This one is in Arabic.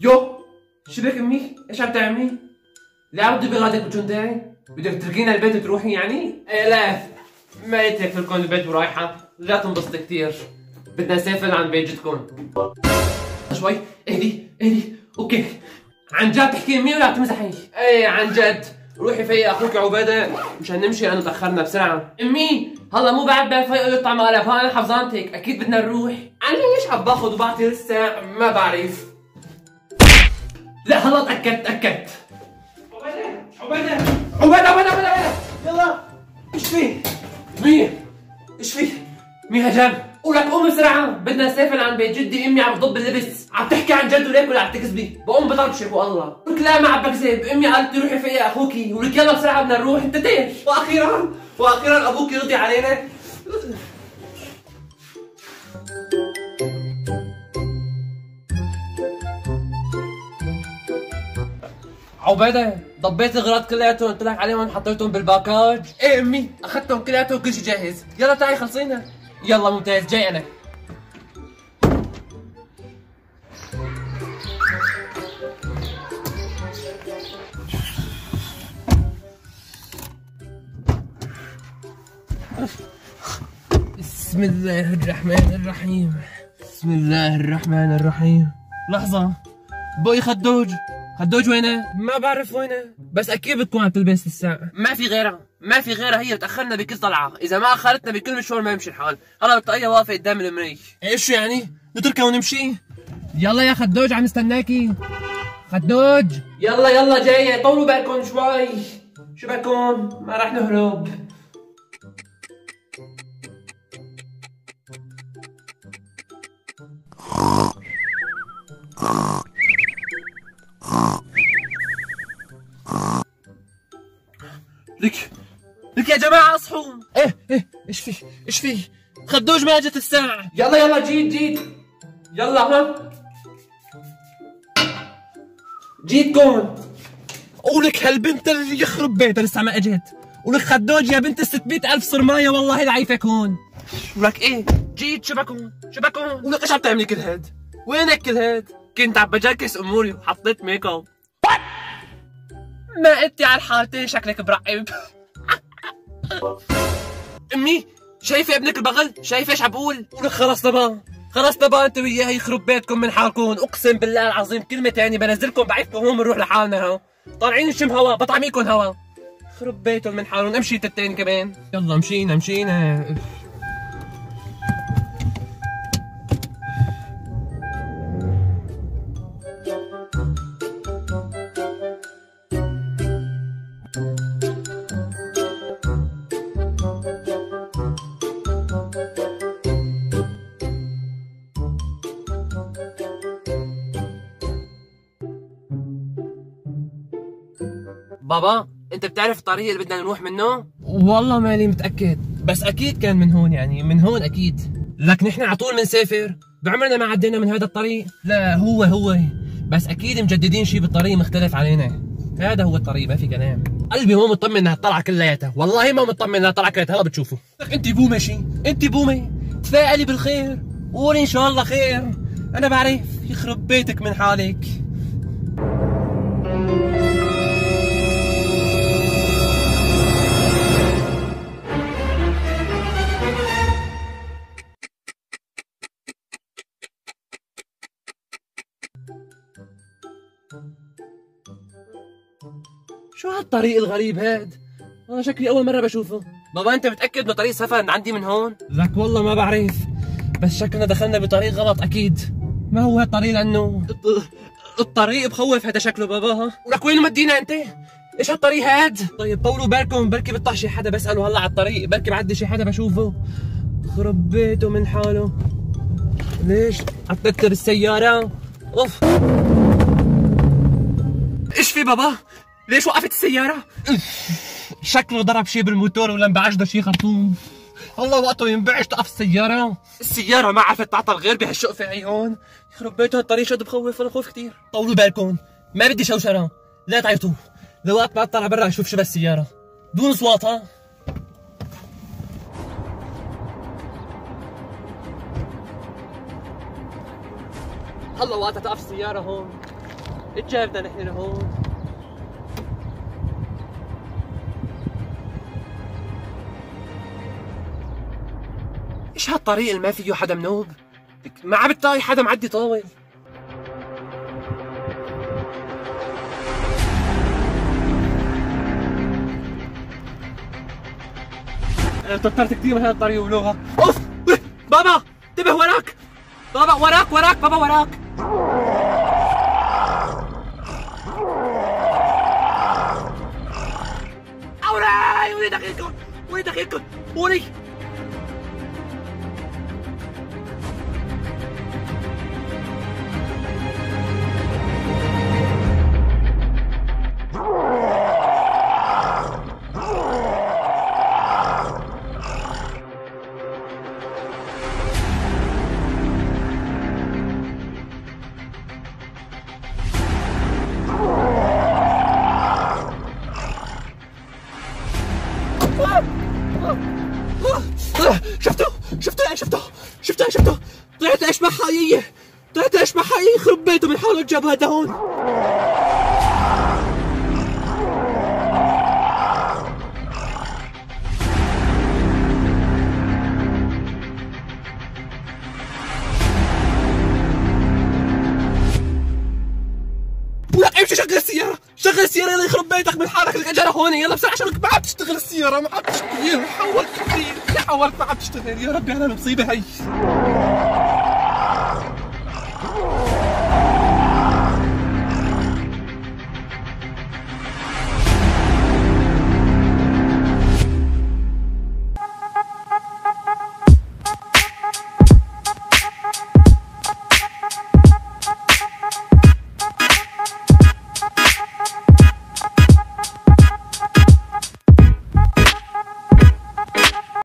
يو شو بك امي؟ إيش عم تعملي؟ لا عم بغادك تاعي؟ بدك تركينا البيت وتروحي يعني؟ إيه لا ما قلت لك تركون البيت ورايحة لا تنبسطي كثير بدنا نسافر عند بيت جدكم شوي اهدي اهدي okay عن جد تحكي امي ولا تمزحي؟ إيه عن جد روحي فيقي أخوك عبادة مشان نمشي لأنه تأخرنا بسرعة أمي هلا مو بعد فايق يقطع مقلب ها أنا حفظانتك أكيد بدنا نروح أنا ليش عم باخذ وبعطي لسه ما بعرف لا هلا تأكدت تأكدت عبادة عبادة عبادة عبادة عبادة يلا إيش في؟ مين؟ إيش في؟ مين هجم؟ ولك قوم بسرعة بدنا نسافر عند بيت جدي. أمي عم تضب اللبس. عم تحكي عن جد وليك ولا عم تكذبي بقوم بطربشك والله قلت لا ما عم بكذب أمي قالت لي روحي فيا أخوكي. ولك يلا بسرعة بدنا نروح. أنت إيش وأخيرا وأخيرا أبوك يرضي علينا. عبيدة ضبيت الاغراض كلياتهم قلت لك عليهم حطيتهم بالباكاج. إيه أمي أخذتهم كلياتهم كل شيء جاهز. يلا تعي خلصينا. يلا ممتاز جاي أنا. بسم الله الرحمن الرحيم. بسم الله الرحمن الرحيم. لحظة. بوي خدوج. خدوج وينه؟ ما بعرف وينه بس أكيد بتكون عم تلبس الساعة. ما في غيرها ما في غيرها هي بتأخرنا بكل طلعة. إذا ما أخرتنا بكل مشوار ما يمشي الحال. هلا الطاقية واقفة قدام المري إيش يعني؟ نتركها ونمشي؟ يلا يا خدوج عم نستناكي. خدوج! يلا يلا جاية. طولوا بالكم شوي. شو بكم؟ ما راح نهرب. لك لك يا جماعة اصحوا إيه إيه إيش في إيش في خدوج ما اجت الساعة. يلا يلا جيت جيت. يلا ها. جيتكم ولك هالبنت اللي يخرب بيتها لسه ما اجت. ولك خدوج يا بنت ال 600 ألف صرماية والله ضعيفة كون. ولك إيه؟ جيت شو بكون؟ شو بكون؟ ولك إيش عم تعملي كل هاد؟ وينك كل هاد؟ كنت عم بجركس أموري وحطيت make up ما انت على الحالتين شكلك برقب أمي شايفة ابنك البغل؟ شايفة إيش عم بقول؟ ولك خلص طبعا خلص طبعا انت وياه يخرب بيتكم من حالكم. أقسم بالله العظيم كلمة تانية بنزلكم بعيدكم هون بنروح لحالنا ها طالعين نشم هوا بطعميكم هوا. خرب بيتهم من حالهم امشي انت كمان. يلا مشينا مشينا بابا انت بتعرف الطريق اللي بدنا نروح منه؟ والله ماني متأكد. بس أكيد كان من هون يعني من هون أكيد. لكن نحن على طول بنسافر بعمرنا ما عدينا من هذا الطريق. لا هو هو. بس أكيد مجددين شيء بالطريق مختلف علينا. هذا هو الطريق ما في كلام. قلبي مو مطمن إنها الطلعه كلياتها. والله ما مطمن إنها الطلعه كلياتها. هلا بتشوفوا. لك أنت بومة شي. أنت بومة. تفائلي بالخير. قولي إن شاء الله خير. أنا بعرف يخرب بيتك من حالك. شو هالطريق الغريب هاد؟ أنا شكلي أول مرة بشوفه. بابا أنت متأكد إنه طريق سفر عندي من هون؟ لك والله ما بعرف. بس شكلنا دخلنا بطريق غلط أكيد. ما هو هالطريق لأنه؟ الطريق بخوف هذا شكله بابا ها؟ ولك وين مدينا أنت؟ إيش هالطريق هاد؟ طيب طولوا بالكم. بركي بيطلع شي حدا بسأله هلا على الطريق. بركي بعدي شي حدا بشوفه. خرب بيته من حاله. ليش؟ عطلت السيارة. أوف. إيش في بابا؟ ليش وقفت السيارة؟ شكله ضرب شي بالموتور ولا انبعج له شي خرطوم. والله وقته ينبعج توقف السيارة. السيارة ما عرفت تعطل غير بهالشقفة هي هون يخرب بيتها الطريق شد بخوف أنا خوف كثير طولوا بالكم. ما بدي شوشرة. لا تعيطوا. لوقت ما اطلع برا أشوف شو بالسيارة. دون أصوات ها؟ هلا وقتها تقف السيارة هون. اتجابنا نحن لهون. إيش هالطريق اللي ما فيه حدا منوب؟ ما عم بتلاقي حدا معدي طاول أنا توترت كثير من هالطريق ولغة. أوف! بابا! انتبه وراك! بابا وراك وراك بابا وراك! أولاي! وين دقيقكم وين دقيقكم ولي! طلعت اشباح حقيقية طلعت اشباح حقيقية يخرب بيته من حول الجبهة ده هون. امشي شغل السيارة. شغل السيارة يلا يخرب بيتك من حالك. لك أجرة هون. يلا بسرعة عشان ما عم تشتغل السيارة. ما عم تشتغل. حاولت كثير حاولت ما عم تشتغل. يا ربي على المصيبة هي.